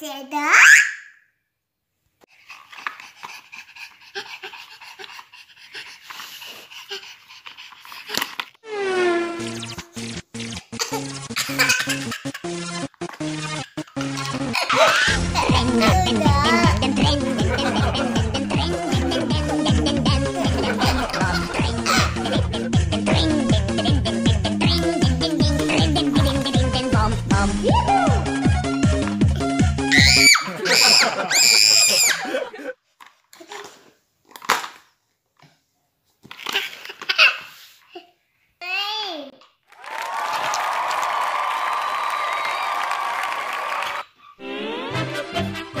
Xe. Mama,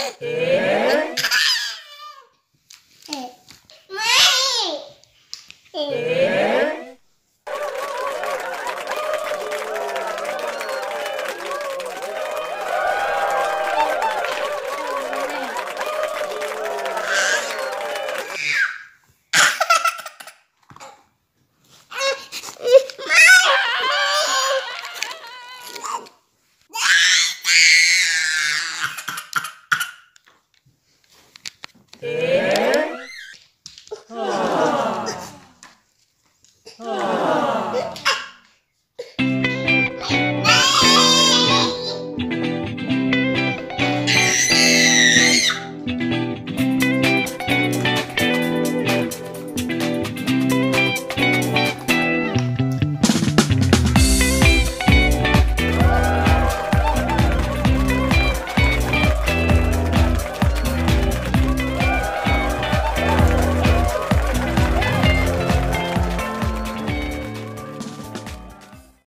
Amen.